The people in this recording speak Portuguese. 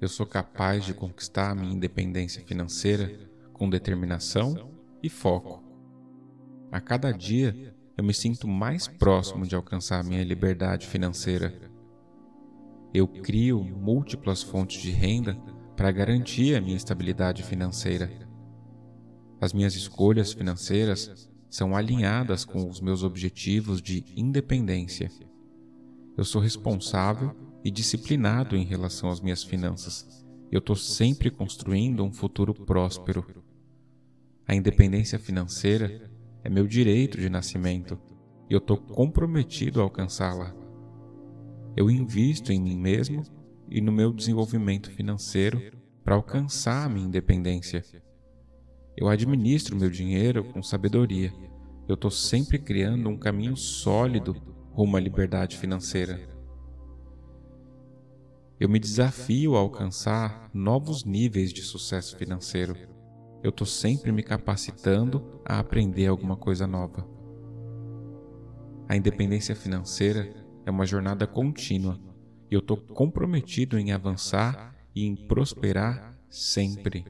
eu sou capaz de conquistar a minha independência financeira com determinação e foco. A cada dia, eu me sinto mais próximo de alcançar a minha liberdade financeira. Eu crio múltiplas fontes de renda para garantir a minha estabilidade financeira. As minhas escolhas financeiras são alinhadas com os meus objetivos de independência. Eu sou responsável e disciplinado em relação às minhas finanças. Eu estou sempre construindo um futuro próspero. A independência financeira é meu direito de nascimento e eu estou comprometido a alcançá-la. Eu invisto em mim mesmo e no meu desenvolvimento financeiro para alcançar a minha independência. Eu administro meu dinheiro com sabedoria. Eu estou sempre criando um caminho sólido rumo à liberdade financeira. Eu me desafio a alcançar novos níveis de sucesso financeiro. Eu estou sempre me capacitando a aprender alguma coisa nova. A independência financeira é uma jornada contínua e eu estou comprometido em avançar e em prosperar sempre.